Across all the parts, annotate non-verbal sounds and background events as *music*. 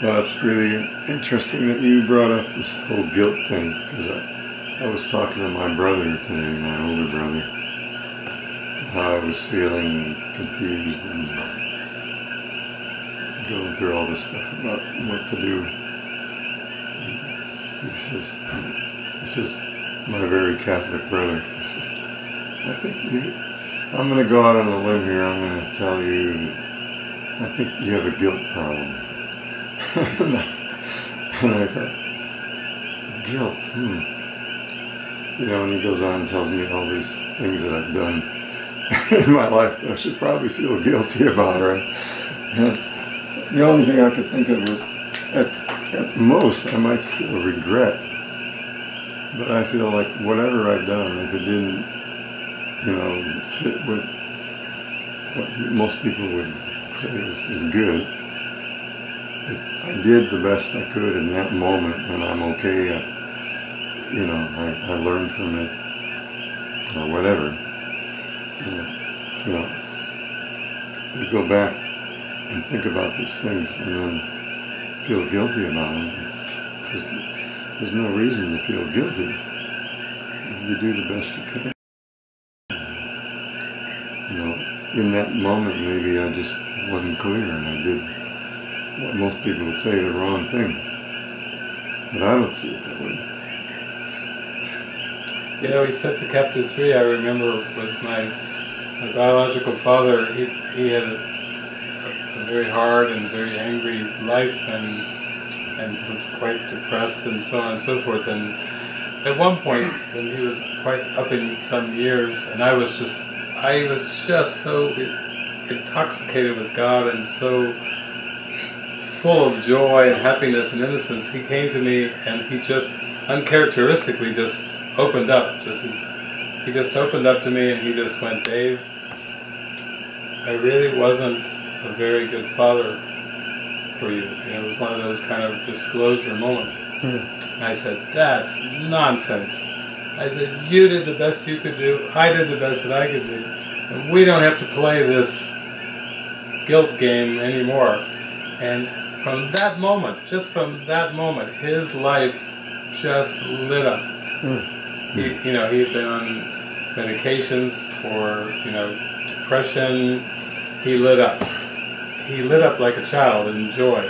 it's really interesting that you brought up this whole guilt thing because I, I was talking to my brother today, my older brother, how I was feeling confused and going through all this stuff about what to do. He says, this is my very Catholic brother. He says, I think you, I'm going to go out on a limb here. I'm going to tell you that I think you have a guilt problem. *laughs* and, I, thought, guilt, hmm. You know, and he goes on and tells me all these things that I've done *laughs* in my life that I should probably feel guilty about, right? And the only thing I could think of was, at, at most, I might feel regret. But I feel like whatever I've done, if it didn't, you know, fit with what most people would say is, is good, I did the best I could in that moment, and I'm okay. I, you know, I, I learned from it, or whatever. You know, you go back and think about these things and then feel guilty about them. There's, there's no reason to feel guilty. You do the best you can. You know, in that moment, maybe I just wasn't clear and I did what most people would say the wrong thing. But I don't see it that way. You know, he set the captives free. I remember with my, my biological father, he, he had a, a, a very hard and very angry life and and was quite depressed and so on and so forth. And at one point, when he was quite up in some years, and I was just, I was just so intoxicated with God and so full of joy and happiness and innocence, he came to me and he just uncharacteristically just opened up. Just he just opened up to me and he just went, Dave, I really wasn't a very good father for you. Know, it was one of those kind of disclosure moments. Hmm. I said, that's nonsense. I said, you did the best you could do. I did the best that I could do. And we don't have to play this guilt game anymore. And from that moment, just from that moment, his life just lit up. Hmm. He, you know, he had been on medications for, you know, depression. He lit up. He lit up like a child in joy.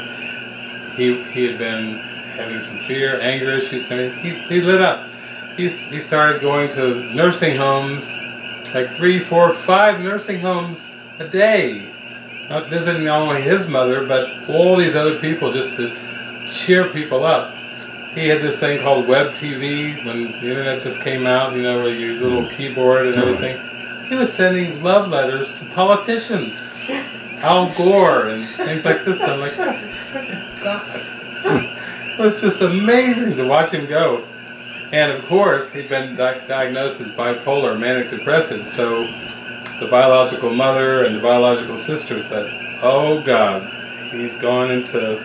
He, he had been having some fear, anger issues, and he, he lit up. He, he started going to nursing homes, like three, four, five nursing homes a day. Not visiting not only his mother, but all these other people just to cheer people up. He had this thing called web TV when the internet just came out, you know, where you use a little mm. keyboard and everything. He was sending love letters to politicians, Al Gore and things like this. I'm like, God. It was just amazing to watch him go. And of course, he'd been di diagnosed as bipolar, manic depressive, so the biological mother and the biological sister said, oh God, he's gone into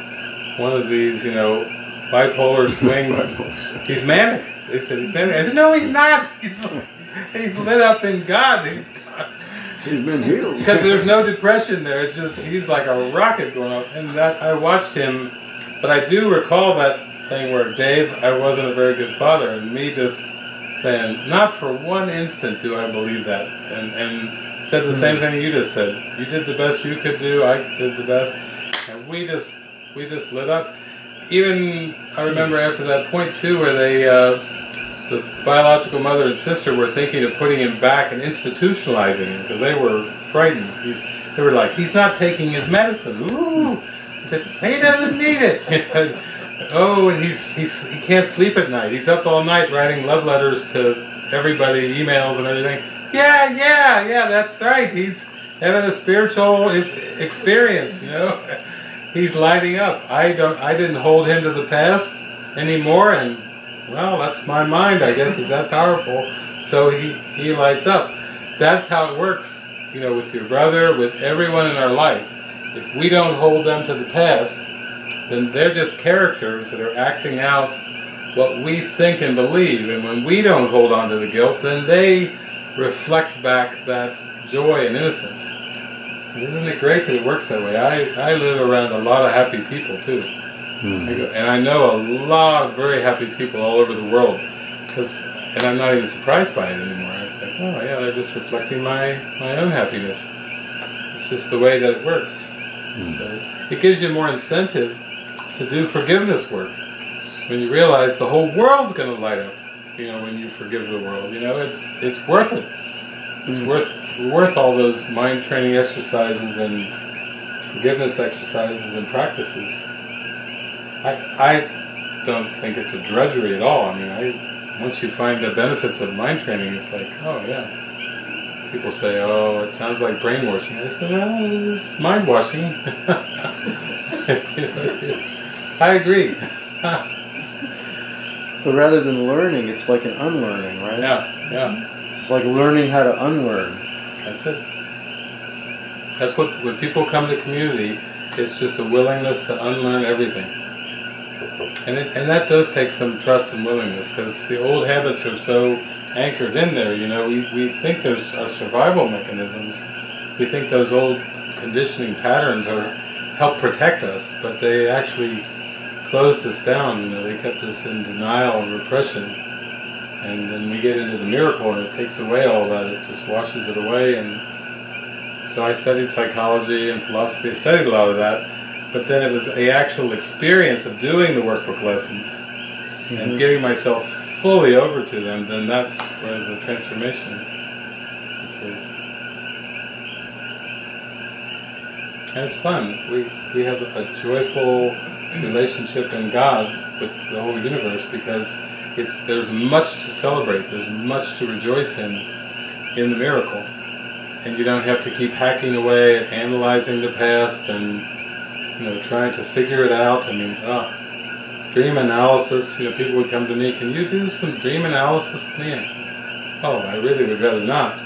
one of these, you know, bipolar *laughs* swings. he's manic. They said he's manic. I said, no, he's not. He's, he's lit up in God. He's He's been healed. because there's no depression there. It's just he's like a rocket going up. And that I watched him, but I do recall that thing where Dave, I wasn't a very good father, and me just saying, not for one instant do I believe that, and and said the same thing you just said. You did the best you could do. I did the best, and we just we just lit up. Even I remember after that point too, where they. Uh, the biological mother and sister were thinking of putting him back and institutionalizing him because they were frightened. He's, they were like, he's not taking his medicine. Ooh. He said, he doesn't need it. *laughs* oh, and he's, he's, he can't sleep at night. He's up all night writing love letters to everybody, emails and everything. Yeah, yeah, yeah, that's right. He's having a spiritual experience, you know. *laughs* He's lighting up. I don't. I didn't hold him to the past anymore, and well, that's my mind, I guess, is that powerful. So he, he lights up. That's how it works, you know, with your brother, with everyone in our life. If we don't hold them to the past, then they're just characters that are acting out what we think and believe. And when we don't hold on to the guilt, then they reflect back that joy and innocence. Isn't it great that it works that way? I, I live around a lot of happy people too. Mm. I go, and I know a lot of very happy people all over the world, because, and I'm not even surprised by it anymore. It's like, oh yeah, they're just reflecting my my own happiness. It's just the way that it works. So it gives you more incentive to do forgiveness work when you realize the whole world's going to light up. You know, when you forgive the world, you know, it's it's worth it. It's hmm. worth worth all those mind training exercises and forgiveness exercises and practices. I I don't think it's a drudgery at all. I mean, I once you find the benefits of mind training, it's like, oh yeah. People say, oh, it sounds like brainwashing. I said, well, it's mind washing. *laughs* I agree. *laughs* But rather than learning, it's like an unlearning, right? Yeah, yeah. It's like learning how to unlearn. That's it. That's what when people come to community, it's just a willingness to unlearn everything. And it, and that does take some trust and willingness because the old habits are so anchored in there. You know, we, we think there's our survival mechanisms. We think those old conditioning patterns are help protect us, but they actually closed us down. You know, they kept us in denial and repression. And then we get into the miracle, and it takes away all that. It just washes it away. And so I studied psychology and philosophy. I studied a lot of that, but then it was the actual experience of doing the workbook lessons and Mhm. giving myself fully over to them. Then that's where the transformation occurred. And it's fun. We we have a joyful relationship in God with the whole universe because it's there's much to celebrate. There's much to rejoice in in the miracle, and you don't have to keep hacking away at analyzing the past and you know trying to figure it out. I mean, ah, dream analysis. You know, people would come to me. Can you do some dream analysis with me? I oh, I really would rather not.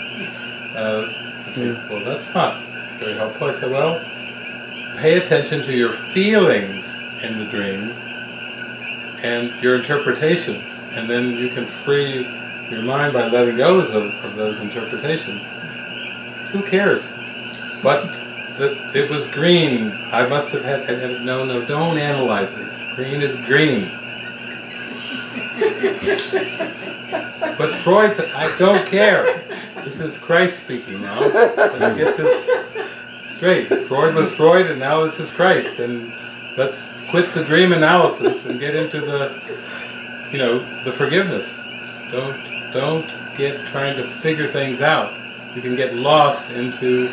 Uh, I say, Mm. well, that's not very helpful. I said, well, pay attention to your feelings in the dream and your interpretations, and then you can free your mind by letting go of, of those interpretations. Who cares? But the, it was green. I must have had. And no, no, don't analyze it. Green is green. *laughs* but Freud said, I don't care. This is Christ speaking now. Let's get this straight. Freud was Freud, and now this is Christ. And let's quit the dream analysis and get into the, you know, the forgiveness. Don't don't get trying to figure things out. You can get lost into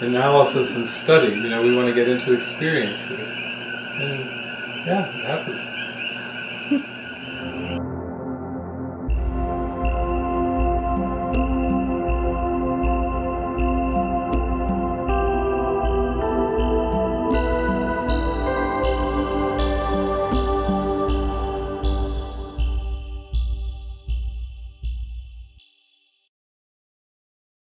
analysis and study. You know, we want to get into experience here. And yeah, it happens.